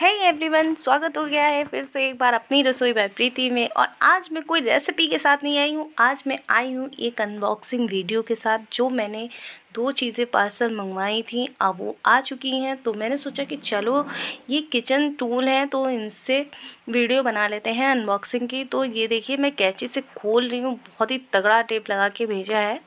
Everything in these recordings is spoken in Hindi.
है एवरीवन स्वागत हो गया है फिर से एक बार अपनी रसोई बाय प्रीति में। और आज मैं कोई रेसिपी के साथ नहीं आई हूँ, आज मैं आई हूँ एक अनबॉक्सिंग वीडियो के साथ जो मैंने दो चीज़ें पार्सल मंगवाई थी, अब वो आ चुकी हैं। तो मैंने सोचा कि चलो, ये किचन टूल हैं तो इनसे वीडियो बना लेते हैं अनबॉक्सिंग की। तो ये देखिए, मैं कैची से खोल रही हूँ, बहुत ही तगड़ा टेप लगा के भेजा है।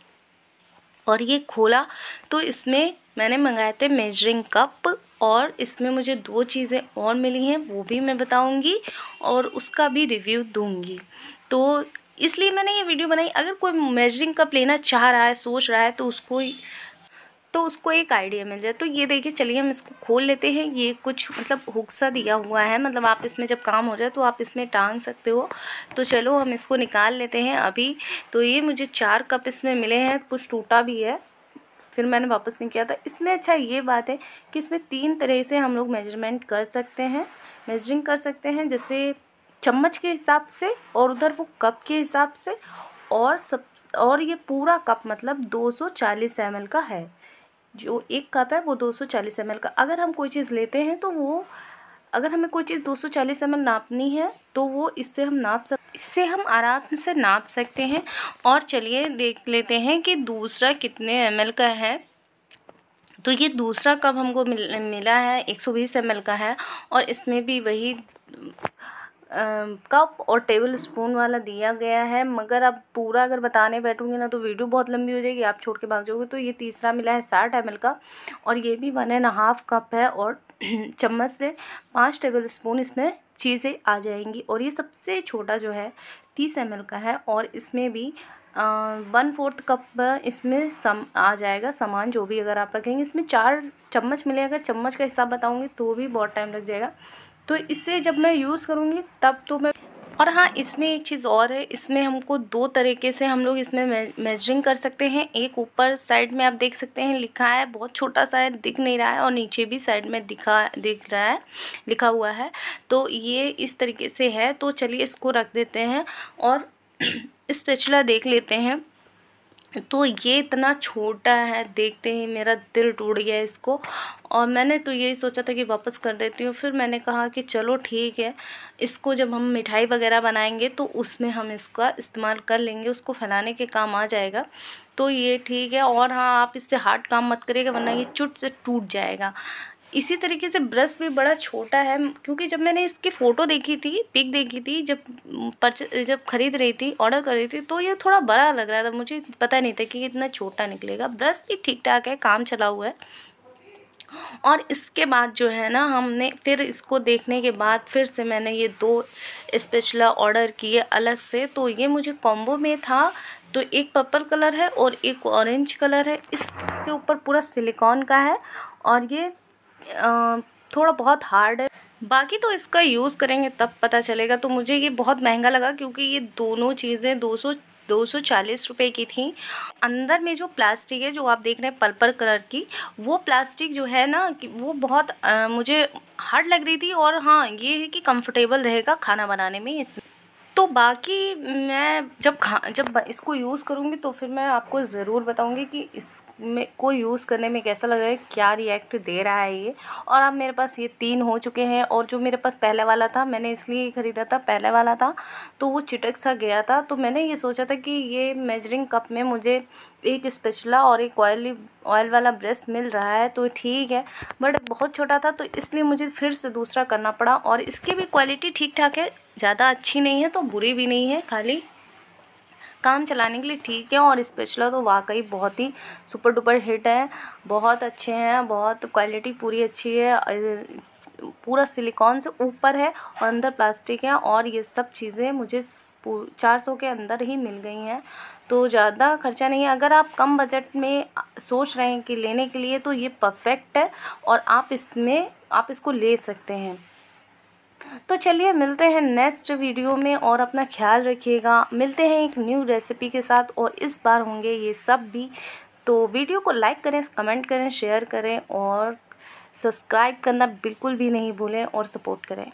और ये खोला तो इसमें मैंने मंगाए थे मेजरिंग कप और इसमें मुझे दो चीज़ें और मिली हैं, वो भी मैं बताऊँगी और उसका भी रिव्यू दूँगी। तो इसलिए मैंने ये वीडियो बनाई। अगर कोई मेजरिंग कप लेना चाह रहा है, सोच रहा है तो उसको तो उसको एक आइडिया मिल जाए। तो ये देखिए, चलिए हम इसको खोल लेते हैं। ये कुछ मतलब हुक सा दिया हुआ है। मतलब आप इसमें जब काम हो जाए तो आप इसमें टांग सकते हो। तो चलो हम इसको निकाल लेते हैं अभी। तो ये मुझे चार कप इसमें मिले हैं। कुछ टूटा भी है। फिर मैंने वापस नहीं किया था। इसमें अच्छा ये बात है कि इसमें तीन तरह से हम लोग मेज़रमेंट कर सकते हैं मेजरिंग कर सकते हैं, जैसे चम्मच के हिसाब से और उधर वो कप के हिसाब से और सब, और ये पूरा कप मतलब 240 सौ का है। जो एक कप है वो 240 सौ का। अगर हम कोई चीज़ लेते हैं तो वो अगर हमें कोई चीज़ 240 ml नापनी है तो वो इससे हम नाप सक, इससे हम आराम से नाप सकते हैं। और चलिए देख लेते हैं कि दूसरा कितने एम का है। तो ये दूसरा कप हमको मिल, मिला है? 120 एम का है। और इसमें भी वही कप और टेबल स्पून वाला दिया गया है। मगर अब पूरा अगर बताने बैठूँगी ना तो वीडियो बहुत लंबी हो जाएगी। आप छोड़ के भाग जाओगे। तो ये तीसरा मिला है साठ एम का। और ये भी वन एंड हाफ़ कप है और चम्मच से पाँच टेबल स्पून इसमें चीज़ें आ जाएँगी और ये सबसे छोटा जो है, तीस एम का है और इसमें भी वन फोर्थ कप इसमें सम, आ जाएगा सामान जो भी अगर आप रखेंगे। इसमें चार चम्मच मिलेगा। चम्मच का हिसाब बताऊँगी तो भी बहुत टाइम लग जाएगा। तो इससे जब मैं यूज़ करूँगी तब तो मैं और हाँ इसमें एक चीज़ और है, इसमें हमको दो तरीके से हम लोग इसमें मेजरिंग कर सकते हैं। एक ऊपर साइड में आप देख सकते हैं, लिखा है, बहुत छोटा सा है, दिख नहीं रहा है, और नीचे भी साइड में दिखा, दिख रहा है, लिखा हुआ है। तो ये इस तरीके से है तो चलिए इसको रख देते हैं और स्पेचुला देख लेते हैं। तो ये इतना छोटा है, देखते ही मेरा दिल टूट गया इसको। और मैंने तो यही सोचा था कि वापस कर देती हूँ, फिर मैंने कहा कि चलो ठीक है, इसको जब हम मिठाई वगैरह बनाएँगे तो उसमें हम इसका इस्तेमाल कर लेंगे, उसको फैलाने के काम आ जाएगा। तो ये ठीक है, और हाँ आप इससे हार्ड काम मत करिएगा, वरना ये चुट से टूट जाएगा। इसी तरीके से ब्रश भी बड़ा छोटा है, क्योंकि जब मैंने इसकी फ़ोटो देखी थी, पिक देखी थी, जब परच, जब ख़रीद रही थी, ऑर्डर कर रही थी तो ये थोड़ा बड़ा लग रहा था, मुझे पता नहीं था कि इतना छोटा निकलेगा। ब्रश भी ठीक ठाक है, काम चला हुआ है। और इसके बाद जो है ना, हमने फिर इसको देखने के बाद फिर से मैंने ये दो स्पेशला ऑर्डर किए अलग से तो ये मुझे कॉम्बो में था तो एक पर्पल कलर है और एक ऑरेंज कलर है। इसके ऊपर पूरा सिलिकॉन का है और ये थोड़ा बहुत हार्ड है। बाकी तो इसका यूज़ करेंगे तब पता चलेगा। तो मुझे ये बहुत महँगा लगा क्योंकि ये दोनों चीज़ें दो सौ दो सौ चालीस रुपये की थी। अंदर में जो प्लास्टिक है जो आप देख रहे हैं पर्पल कलर की वो प्लास्टिक जो है ना कि वो बहुत आ, मुझे हार्ड लग रही थी और हाँ ये है कि कंफर्टेबल रहेगा खाना बनाने में। इस तो बाकी मैं जब खा, जब इसको यूज़ करूँगी तो फिर मैं आपको ज़रूर बताऊँगी कि इसमें, को यूज़ करने में कैसा लग रहा है, क्या रिएक्ट दे रहा है ये। और अब मेरे पास ये तीन हो चुके हैं और जो मेरे पास पहले वाला था, मैंने इसलिए ख़रीदा था, पहले वाला था तो वो चिटक सा गया था। तो मैंने ये सोचा था कि ये मेजरिंग कप में मुझे एक स्पेचला और एक ऑयली ऑयल वाला ब्रश मिल रहा है तो ठीक है। बट बहुत छोटा था तो इसलिए मुझे फिर से दूसरा करना पड़ा और इसकी भी क्वालिटी ठीक ठाक है। ज़्यादा अच्छी नहीं है तो बुरी भी नहीं है, खाली काम चलाने के लिए ठीक है और स्पेशला तो वाकई बहुत ही सुपर डुपर हिट है। बहुत अच्छे हैं, बहुत क्वालिटी पूरी अच्छी है पूरा सिलिकॉन से ऊपर है और अंदर प्लास्टिक है और ये सब चीज़ें मुझे चार सौ के अंदर ही मिल गई हैं। तो ज़्यादा खर्चा नहीं है। अगर आप कम बजट में सोच रहे हैं कि लेने के लिए तो ये परफेक्ट है और आप इसमें, आप इसको ले सकते हैं। तो चलिए मिलते हैं नेक्स्ट वीडियो में और अपना ख्याल रखिएगा। मिलते हैं एक न्यू रेसिपी के साथ और इस बार होंगे ये सब भी। तो वीडियो को लाइक करें कमेंट करें शेयर करें और सब्सक्राइब करना बिल्कुल भी नहीं भूलें और सपोर्ट करें।